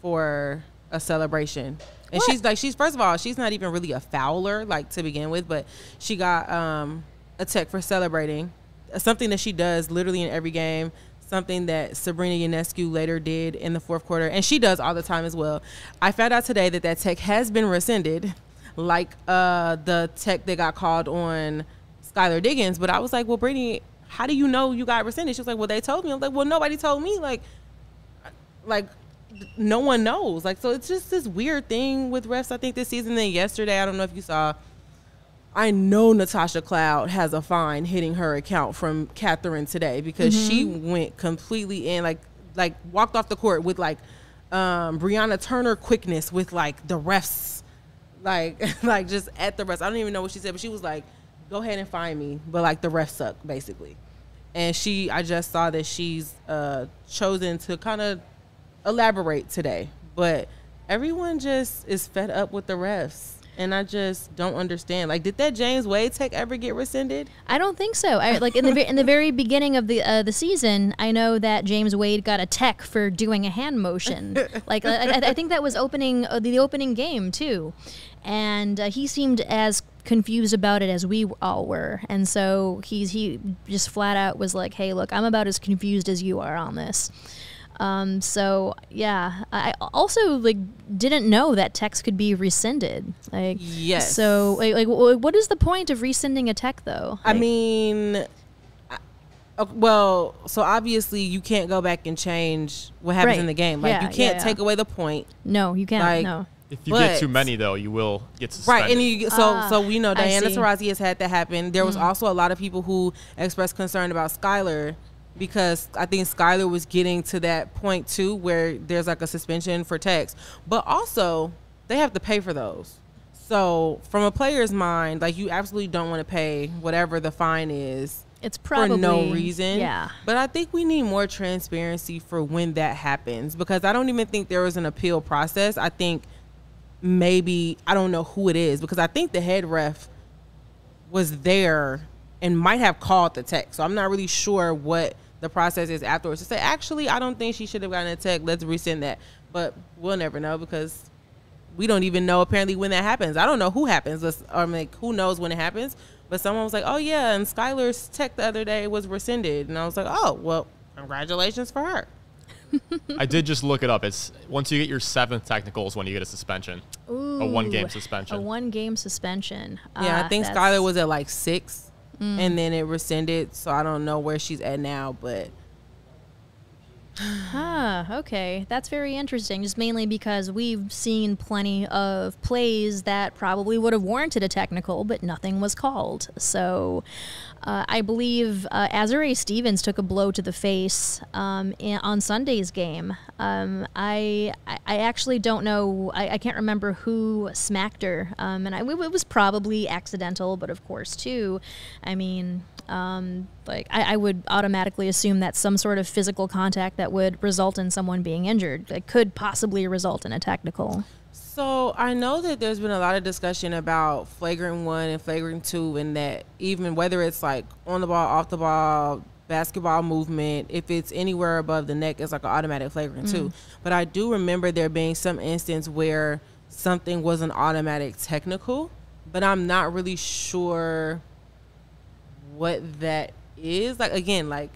for a celebration. And What? she's like she's first of all, she's not even really a fouler like to begin with, but she got um a tech for celebrating. Something that she does literally in every game. Something that Sabrina Ionescu later did in the fourth quarter, and she does all the time as well. I found out today that that tech has been rescinded, like uh, the tech that got called on Skylar Diggins. But I was like, well, Brittney, how do you know you got rescinded? She was like, well, they told me. I was like, well, nobody told me. Like, like no one knows. Like, so it's just this weird thing with refs. I think this season. Then yesterday, I don't know if you saw. I know Natasha Cloud has a fine hitting her account from Catherine today because she went completely in. Like like walked off the court with like um, Brianna Turner quickness with like the refs, like like just at the refs. I don't even know what she said, but she was like, "Go ahead and find me," but like the refs suck basically. And she, I just saw that she's uh, chosen to kind of elaborate today, but everyone just is fed up with the refs and I just don't understand. Like, did that James Wade tech ever get rescinded? I don't think so. I like in the in the very beginning of the uh, the season, I know that James Wade got a tech for doing a hand motion. like, I, I, think that was opening uh, the opening game too, and uh, he seemed as confused about it as we all were, and so he's he just flat out was like, "Hey, look, I'm about as confused as you are on this." Um, so yeah, I also like didn't know that text could be rescinded. Like yes. So like, like what is the point of rescinding a tech though? Like, I mean. Well, so obviously you can't go back and change what happens right. in the game. Like yeah, you can't yeah, yeah. take away the point. No, you can't. Like, no. If you But- get too many, though, you will get suspended. Right, and you, so Ah, so we know Diana see. Taurasi has had that happen. There Mm. was also a lot of people who expressed concern about Skylar because I think Skylar was getting to that point too where there's like a suspension for text, but also they have to pay for those. So from a player's mind, like you absolutely don't want to pay whatever the fine is It's probably for no reason. Yeah. But I think we need more transparency for when that happens because I don't even think there was an appeal process. I think maybe I don't know who it is because I think the head ref was there and might have called the text. So I'm not really sure what the process is afterwards to say actually I don't think she should have gotten a tech. Let's rescind that. But we'll never know because we don't even know apparently when that happens. I don't know who happens. Let's- Or like who knows when it happens. But someone was like, "Oh yeah," and Skylar's tech the other day was rescinded, and I was like, "Oh well, congratulations for her." I did just look it up. It's once you get your seventh technical is when you get a suspension, a one game suspension. A one game suspension. Yeah, I Ah, think. Skylar was at like six, Mm. and then it rescinded. So I don't know where she's at now, but Ah, okay. That's very interesting. Just mainly because we've seen plenty of plays that probably would have warranted a technical, but nothing was called. So uh, I believe uh, Azura Stevens took a blow to the face um, in, on Sunday's game. Um, I, I actually don't know. I, I can't remember who smacked her, um, and I, it was probably accidental. But of course, too, I mean, um, like I, I would automatically assume that some sort of physical contact that would result in someone being injured that could possibly result in a technical. So I know that there's been a lot of discussion about flagrant one and flagrant two, and that even whether it's like on the ball, off the ball, basketball movement, if it's anywhere above the neck, it's like an automatic flagrant two. Mm. But I do remember there being some instance where something was an automatic technical, but I'm not really sure what that is. Like again, like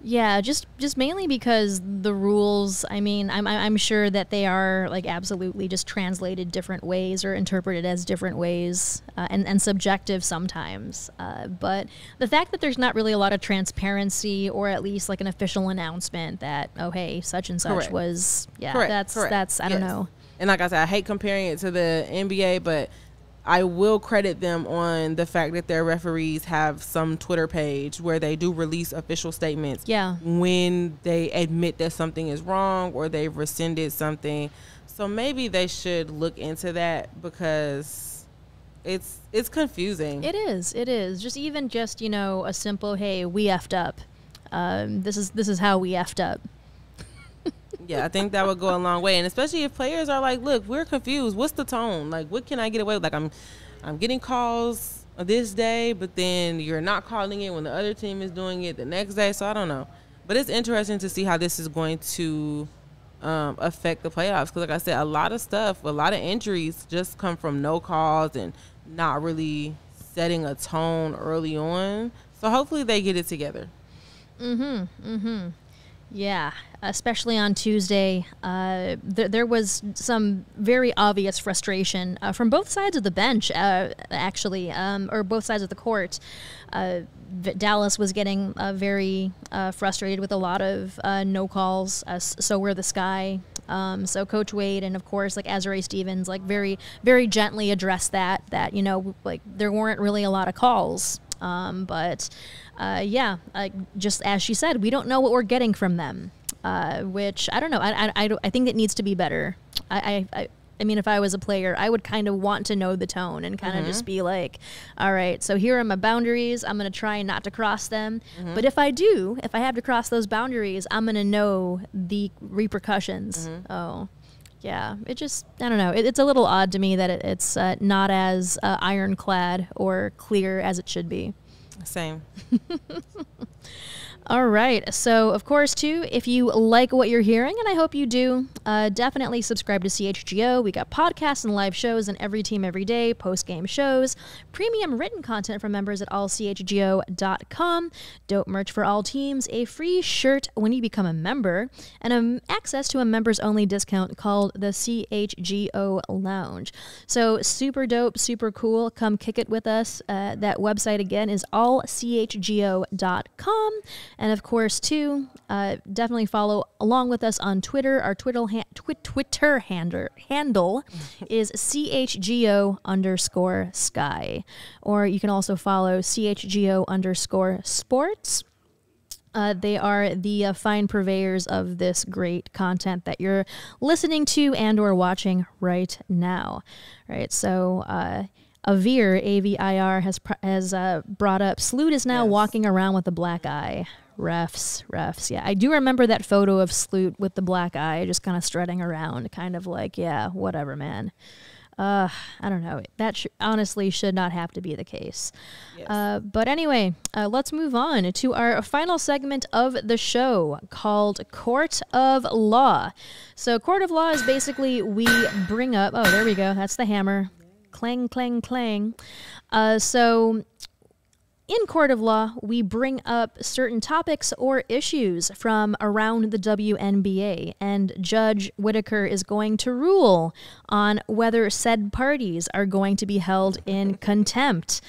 Yeah, just just mainly because the rules. I mean, I'm I'm sure that they are like absolutely just translated different ways or interpreted as different ways, uh, and and subjective sometimes. Uh, but the fact that there's not really a lot of transparency, or at least like an official announcement that oh hey such and such Correct. was yeah Correct. that's correct. that's I don't know. And like I said, I hate comparing it to the NBA, but I will credit them on the fact that their referees have some Twitter page where they do release official statements. Yeah. When they admit that something is wrong or they've rescinded something. So maybe they should look into that because it's it's confusing. It is. It is. Just even just you know a simple hey we effed up. Um, this is this is how we effed up. Yeah, I think that would go a long way, and especially if players are like, "Look, we're confused. What's the tone? Like, what can I get away with? Like, I'm, I'm getting calls this day, but then you're not calling it when the other team is doing it the next day. So I don't know, but it's interesting to see how this is going to um, affect the playoffs. Because, like I said, a lot of stuff, a lot of injuries just come from no calls and not really setting a tone early on. So hopefully they get it together. Yeah, especially on Tuesday, uh, th- there was some very obvious frustration uh, from both sides of the bench, uh, actually, um, or both sides of the court. Uh, Dallas was getting uh, very uh, frustrated with a lot of no calls. So were the Sky. Um, so Coach Wade and of course like Azura Stevens like very very gently addressed that that you know like there weren't really a lot of calls. Um, but uh, yeah, uh, just as she said, we don't know what we're getting from them. uh, which I don't know. I, I, I, I think it needs to be better. I, I, I mean, if I was a player, I would kind of want to know the tone and kind of just be like, all right, so here are my boundaries. I'm going to try not to cross them. But if I do, if I have to cross those boundaries, I'm going to know the repercussions. Oh. Yeah, it just, I don't know. It, it's a little odd to me that it, it's uh, not as uh, ironclad or clear as it should be. Same. All right. So, of course, too, if you like what you're hearing, and I hope you do, uh, definitely subscribe to CHGO. We got podcasts and live shows and every team every day, post game shows, premium written content for members at allchgo.com, dope merch for all teams, a free shirt when you become a member, and um, access to a members only discount called the CHGO Lounge. So, super dope, super cool. Come kick it with us. Uh, that website again is allchgo.com. And of course, too, uh, definitely follow along with us on Twitter. Our Twitter, ha- twi- Twitter hander- handle is CHGO underscore sky. Or you can also follow CHGO underscore sports. Uh, they are the uh, fine purveyors of this great content that you're listening to and or watching right now. Right, so uh, Avir, A-V-I-R, has, pr- has uh, brought up, Sloot is now Yes. walking around with a black eye. Refs, refs. Yeah, I do remember that photo of Sloot with the black eye, just kind of strutting around, kind of like, yeah, whatever, man. Uh, I don't know. That sh- honestly should not have to be the case. Yes. Uh, but anyway, uh, let's move on to our final segment of the show called Court of Law. So, Court of Law is basically we bring up. Oh, there we go. That's the hammer. Clang, clang, clang. Uh, so, in court of law, we bring up certain topics or issues from around the WNBA, and Judge Whitaker is going to rule on whether said parties are going to be held in contempt.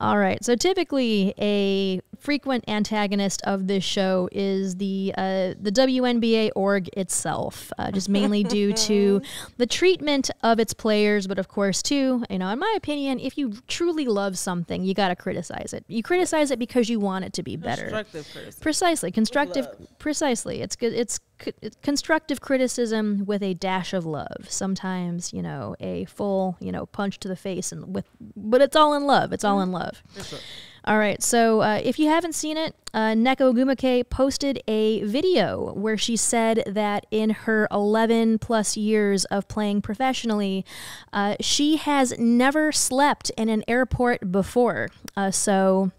All right, so typically a frequent antagonist of this show is the uh, the WNBA org itself, uh, just mainly due to the treatment of its players, but of course too, you know, in my opinion, if you truly love something, you got to criticize it. You criticize it because you want it to be better. Constructive criticism. Precisely, constructive. Precisely, it's good. It's it's constructive criticism with a dash of love. Sometimes, you know, a full, you know, punch to the face, and with, but it's all in love. It's all in love. All right. So uh, if you haven't seen it, uh, Nneka Ogwumike posted a video where she said that in her 11 plus years of playing professionally, uh, she has never slept in an airport before. Uh, so.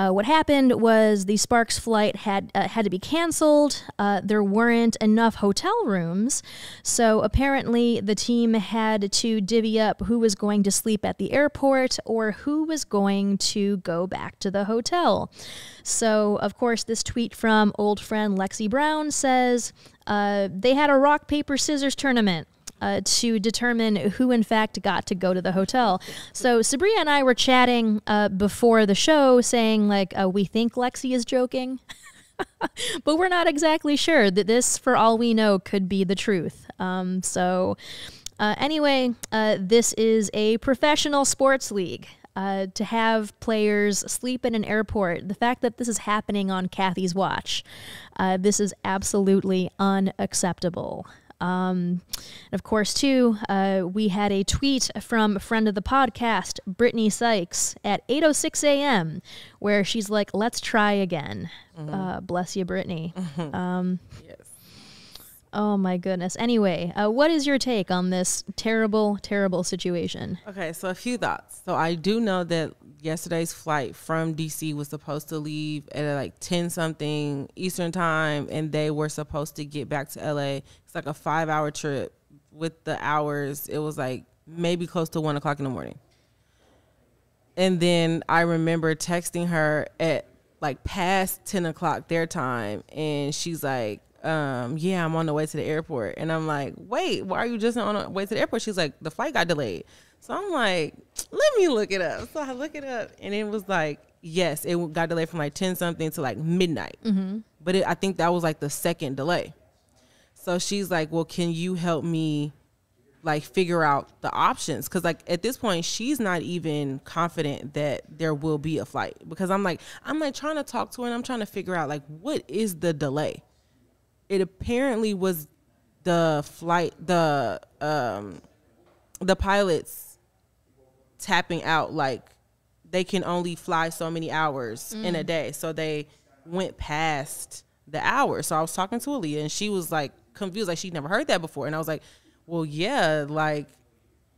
Uh, what happened was the Sparks flight had uh, had to be canceled. Uh, there weren't enough hotel rooms, so apparently the team had to divvy up who was going to sleep at the airport or who was going to go back to the hotel. So, of course, this tweet from old friend Lexi Brown says uh, they had a rock paper scissors tournament uh, to determine who, in fact, got to go to the hotel. So Sabria and I were chatting uh, before the show, saying like, uh, we think Lexi is joking. but we're not exactly sure that this, for all we know, could be the truth. Um, so, uh, anyway, uh, this is a professional sports league. Uh, to have players sleep in an airport, the fact that this is happening on Kathy's watch, uh, this is absolutely unacceptable. Um, and of course, too, uh, we had a tweet from a friend of the podcast, Brittney Sykes, at 8:06 a.m., where she's like, "Let's try again." Uh, bless you, Brittney. Um, Yes. oh my goodness. Anyway, uh, what is your take on this terrible, terrible situation? Okay, so a few thoughts. So I do know that yesterday's flight from DC was supposed to leave at like 10 something Eastern time and they were supposed to get back to LA. It's like a five hour trip with the hours. It was like maybe close to one o'clock in the morning. And then I remember texting her at like past 10 o'clock their time and she's like, um, yeah, I'm on the way to the airport. And I'm like, wait, why are you just on the way to the airport? She's like, the flight got delayed. So I'm like, let me look it up. So I look it up and it was like, yes, it got delayed from like 10 something to like midnight. But it, I think that was like the second delay. So she's like, well, can you help me like figure out the options because like at this point she's not even confident that there will be a flight because i'm like i'm like trying to talk to her and i'm trying to figure out like what is the delay it apparently was the flight the um the pilots tapping out like they can only fly so many hours in a mm. day. So they went past the hour. So i was talking to Aaliyah and she was like confused. Like she'd never heard that before. And i was like well yeah like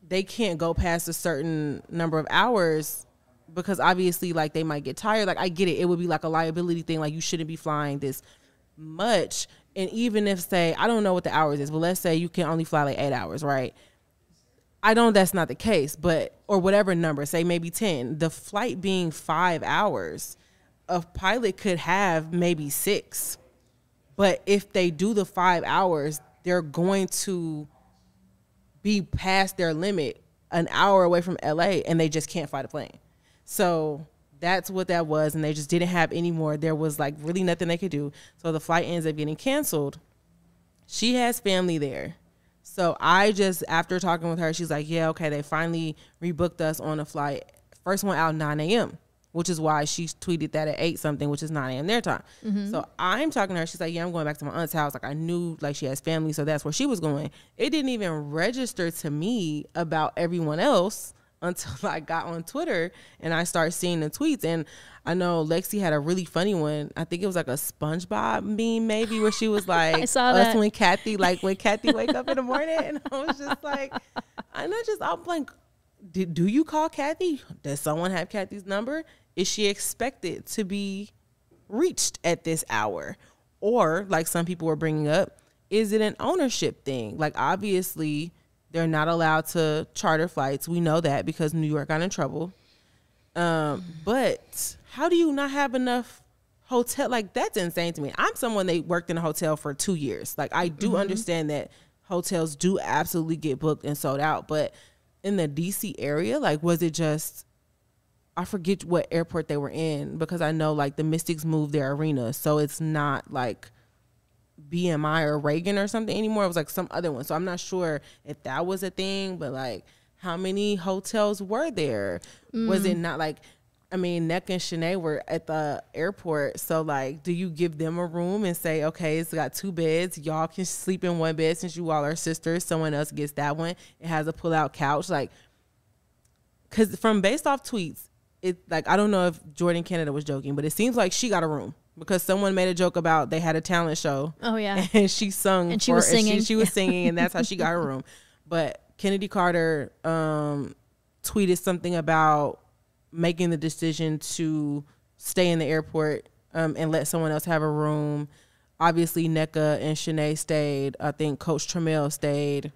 they can't go past a certain number of hours because obviously like they might get tired. Like i get it. It would be like a liability thing. Like you shouldn't be flying this much. And even if say i don't know what the hours is but let's say you can only fly like eight hours right i don't know that's not the case but or whatever number say maybe 10 the flight being five hours a pilot could have maybe six but if they do the five hours they're going to be past their limit an hour away from LA and they just can't fly the plane. So that's what that was. And they just didn't have any more. There was like really nothing they could do. So the flight ends up getting canceled. She has family there. So I just, after talking with her, she's like, yeah, okay, they finally rebooked us on a flight. First one out 9 a.m., which is why she tweeted that at 8 something, which is 9 a.m. their time. Mm-hmm. So I'm talking to her. She's like, yeah, I'm going back to my aunt's house. Like I knew like she has family, so that's where she was going. It didn't even register to me about everyone else until I got on Twitter and I started seeing the tweets. And I know Lexi had a really funny one. I think it was like a SpongeBob meme, maybe, where she was like, I saw us that. when Kathy, like when Kathy wake up in the morning. And I was just like, and I just, I'm like, do, do you call Kathy? Does someone have Kathy's number? Is she expected to be reached at this hour? Or, like some people were bringing up, is it an ownership thing? Like, obviously, they're not allowed to charter flights. We know that because New York got in trouble. Um, but how do you not have enough hotel? Like, that's insane to me. I'm someone that worked in a hotel for two years. Like, I do understand that hotels do absolutely get booked and sold out, but in the DC area, like, was it just I forget what airport they were in because I know like the Mystics moved their arena, so it's not like BMI or Reagan or something anymore. It was like some other one. So I'm not sure if that was a thing, but like how many hotels were there? Was it mm. not like I mean, Neck and Chiney were at the airport. So like, do you give them a room and say, okay, it's got two beds. Y'all can sleep in one bed since you all are sisters. Someone else gets that one. It has a pull out couch. Like because from based off tweets, it like I don't know if Jordan Canada was joking, but it seems like she got a room because someone made a joke about they had a talent show. Oh, yeah. and she sung And she for- was singing. she, she was singing, and that's how she got her room. But Chennedy Carter um, tweeted something about making the decision to stay in the airport um, and let someone else have a room. Obviously, Nneka and Chiney stayed. I think Coach Trammell stayed.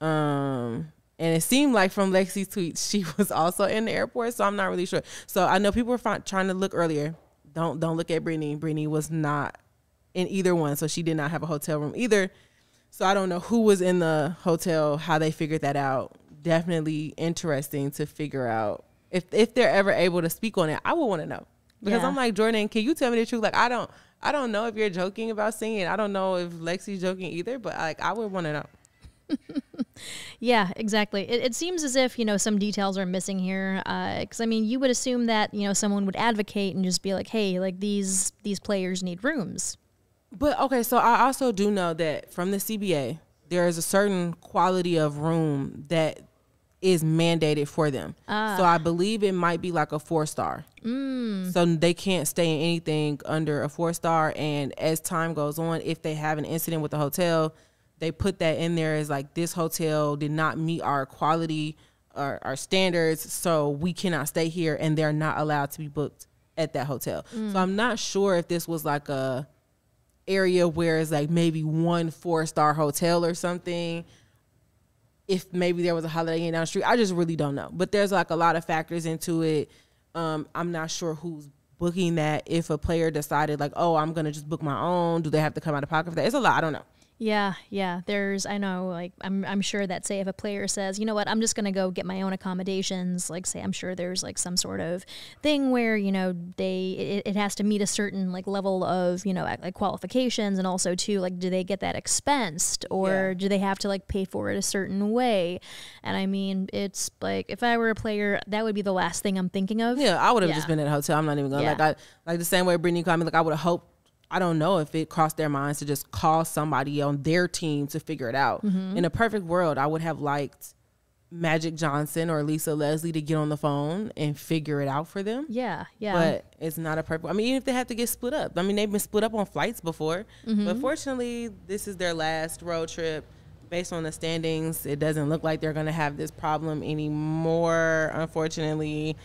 Um, and it seemed like from Lexi's tweets, she was also in the airport. So I'm not really sure. So I know people were fi- trying to look earlier. Don't don't look at Brittney. Brittney was not in either one, so she did not have a hotel room either. So I don't know who was in the hotel, how they figured that out. Definitely interesting to figure out if if they're ever able to speak on it. I would want to know because Yeah. I'm like Jordan. Can you tell me the truth? Like I don't I don't know if you're joking about singing. I don't know if Lexi's joking either. But like I would want to know. Yeah, exactly. It, it seems as if you know some details are missing here. Uh, because I mean, you would assume that you know someone would advocate and just be like, "Hey, like these these players need rooms." But okay, so I also do know that from the CBA, there is a certain quality of room that is mandated for them. So ah. I believe it might be like a four star. Mm. So they can't stay in anything under a four star. And as time goes on, if they have an incident with the hotel, they put that in there as like this hotel did not meet our quality our, our standards, so we cannot stay here, and they're not allowed to be booked at that hotel. So mm. I'm not sure if this was like a area where it's like maybe one four star hotel or something. If maybe there was a Holiday Inn down the street, I just really don't know. But there's like a lot of factors into it. Um, I'm not sure who's booking that. If a player decided like, oh, I'm gonna just book my own, do they have to come out of pocket for that? It's a lot. I don't know. Yeah, yeah. There's, I know, like, I'm, I'm sure that, say, if a player says, you know what, I'm just going to go get my own accommodations, like, say, I'm sure there's, like, some sort of thing where, you know, they, it, it has to meet a certain, like, level of, you know, like, qualifications. And also, too, like, do they get that expensed or Yeah. do they have to, like, pay for it a certain way? And I mean, it's like, if I were a player, that would be the last thing I'm thinking of. Yeah, I would have Yeah. just been at a hotel. I'm not even gonna Yeah. like I like the same way Brittney called me. Like I would have hoped I don't know if it crossed their minds to just call somebody on their team to figure it out. Mm-hmm. In a perfect world, I would have liked Magic Johnson or Lisa Leslie to get on the phone and figure it out for them. Yeah, yeah. But it's not a perfect. I mean, even if they have to get split up, I mean, they've been split up on flights before. Mm-hmm. But fortunately, this is their last road trip. Based on the standings, it doesn't look like they're going to have this problem anymore, unfortunately.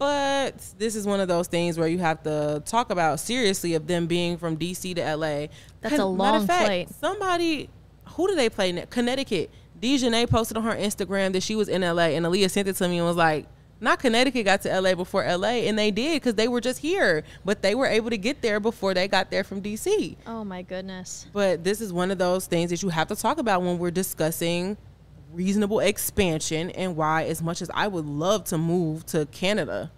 But this is one of those things where you have to talk about seriously of them being from DC to LA. That's a long fact, flight. Somebody, who do they play? ne- Connecticut. DiJonai posted on her Instagram that she was in LA, and Aaliyah sent it to me and was like, "Not Connecticut got to LA before LA, and they did because they were just here, but they were able to get there before they got there from DC." oh my goodness. But this is one of those things that you have to talk about when we're discussing reasonable expansion and why, as much as I would love to move to Canada,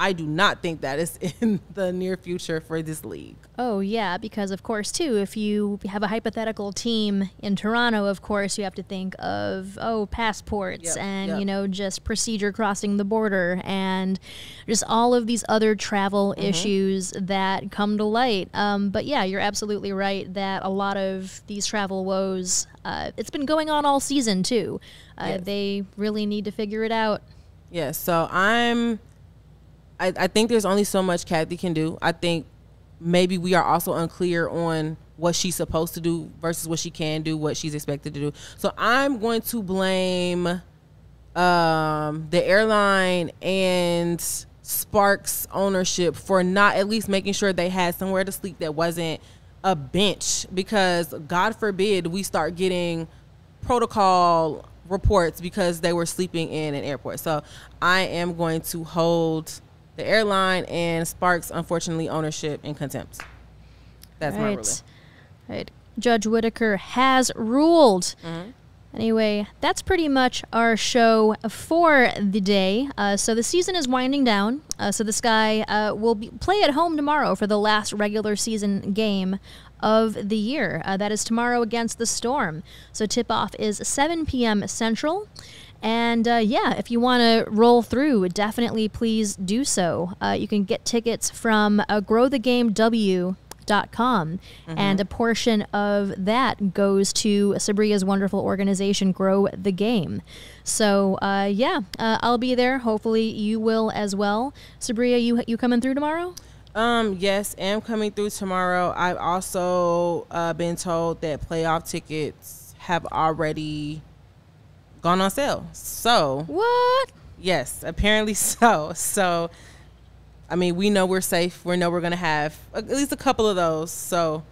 I do not think that is in the near future for this league. Oh yeah, because of course too, if you have a hypothetical team in Toronto, of course you have to think of oh passports Yep, and yep. you know just procedure crossing the border and just all of these other travel Mm-hmm. issues that come to light. Um, but yeah, you're absolutely right that a lot of these travel woes. Uh, it's been going on all season too. Uh, Yes. They really need to figure it out. Yes, so I'm. I, I think there's only so much Kathy can do. I think maybe we are also unclear on what she's supposed to do versus what she can do, what she's expected to do. So I'm going to blame um, the airline and Sparks ownership for not at least making sure they had somewhere to sleep that wasn't a bench because God forbid we start getting protocol reports because they were sleeping in an airport. So I am going to hold the airline and Sparks unfortunately ownership in contempt. That's my ruling. right. Right. Judge Whitaker has ruled. Mm-hmm. Anyway, that's pretty much our show for the day. Uh, so the season is winding down. Uh, so this guy uh, will be, play at home tomorrow for the last regular season game of the year. Uh, that is tomorrow against the Storm. So tip off is 7 p.m. Central. And uh, yeah, if you want to roll through, definitely please do so. Uh, you can get tickets from uh, growthegamew.com. And a portion of that goes to Sabria's wonderful organization, Grow the Game. So uh, yeah, uh, I'll be there. Hopefully you will as well. Sabria, you you coming through tomorrow? Um, yes, am coming through tomorrow. I've also uh, been told that playoff tickets have already gone on sale. So, What? yes, apparently so. So, I mean, we know we're safe. We know we're going to have at least a couple of those. So,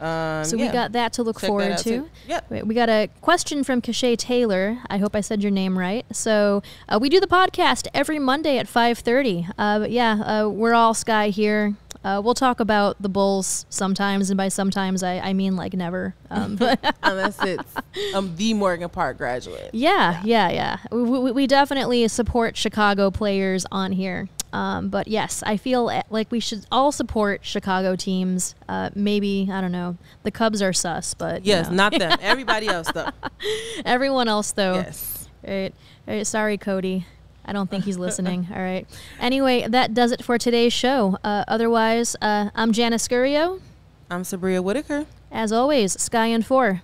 um, So we got that to look Check forward to. too. Yep. We got a question from Cachet Taylor. I hope I said your name right. So uh, we do the podcast every Monday at 5:30. Uh, but yeah, uh, we're all Sky here. Uh, we'll talk about the Bulls sometimes, and by sometimes I, I mean like never. Um, but Unless it's um, the Morgan Park graduate. yeah, yeah, yeah. We, we, we definitely support Chicago players on here. Um, but yes, I feel eh, like we should all support Chicago teams. Uh, maybe I don't know. The Cubs are sus, but you Yes, know. not them. Everybody else, though. everyone else though. Yes. Right. All right. Sorry, Cody. I don't think he's listening. All right. Anyway, that does it for today's show. Uh, otherwise, uh, I'm Janice Scurio. I'm Sabria Whitaker. As always, Sky and Four.